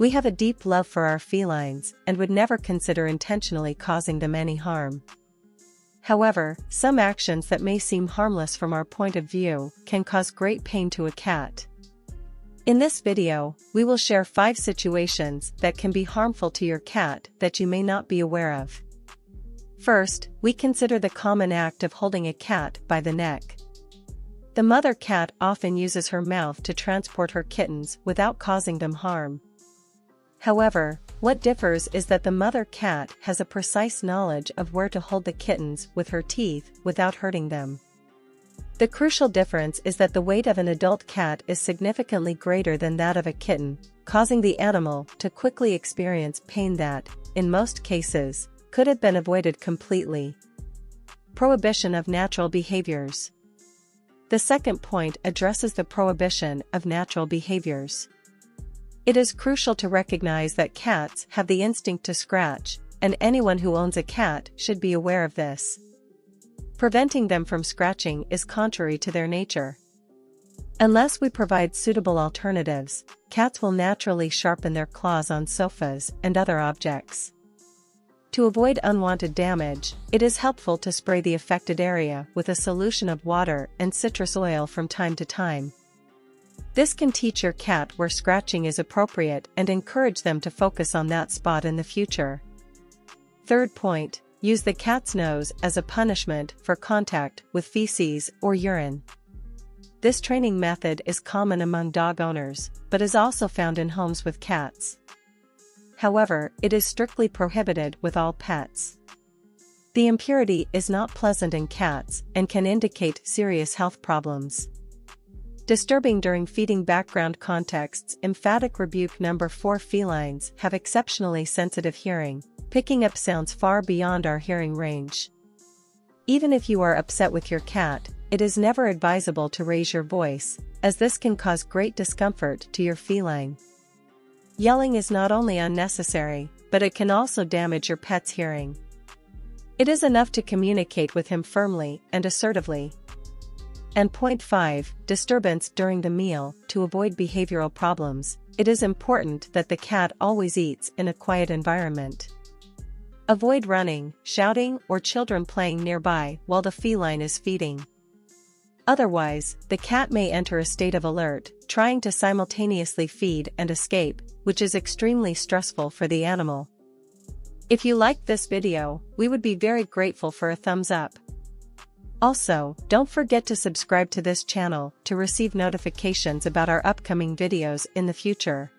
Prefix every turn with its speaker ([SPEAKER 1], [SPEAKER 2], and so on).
[SPEAKER 1] We have a deep love for our felines and would never consider intentionally causing them any harm. However, some actions that may seem harmless from our point of view can cause great pain to a cat. In this video, we will share 5 situations that can be harmful to your cat that you may not be aware of. First, we consider the common act of holding a cat by the neck. The mother cat often uses her mouth to transport her kittens without causing them harm. However, what differs is that the mother cat has a precise knowledge of where to hold the kittens with her teeth without hurting them. The crucial difference is that the weight of an adult cat is significantly greater than that of a kitten, causing the animal to quickly experience pain that, in most cases, could have been avoided completely. Prohibition of natural behaviors. The second point addresses the prohibition of natural behaviors. It is crucial to recognize that cats have the instinct to scratch, and anyone who owns a cat should be aware of this. Preventing them from scratching is contrary to their nature. Unless we provide suitable alternatives, cats will naturally sharpen their claws on sofas and other objects. To avoid unwanted damage, it is helpful to spray the affected area with a solution of water and citrus oil from time to time. This can teach your cat where scratching is appropriate and encourage them to focus on that spot in the future. Third point, Use the cat's nose as a punishment for contact with feces or urine. This training method is common among dog owners, but is also found in homes with cats. However, it is strictly prohibited with all pets. The impurity is not pleasant in cats and can indicate serious health problems. Disturbing during feeding background contexts emphatic rebuke number 4 felines have exceptionally sensitive hearing, picking up sounds far beyond our hearing range. Even if you are upset with your cat, it is never advisable to raise your voice, as this can cause great discomfort to your feline. Yelling is not only unnecessary, but it can also damage your pet's hearing. It is enough to communicate with him firmly and assertively. And point 5 Disturbance during the meal To avoid behavioral problems, it is important that the cat always eats in a quiet environment. Avoid running, shouting, or children playing nearby while the feline is feeding. Otherwise, the cat may enter a state of alert, trying to simultaneously feed and escape, which is extremely stressful for the animal. If you liked this video, we would be very grateful for a thumbs up. Also, don't forget to subscribe to this channel to receive notifications about our upcoming videos in the future.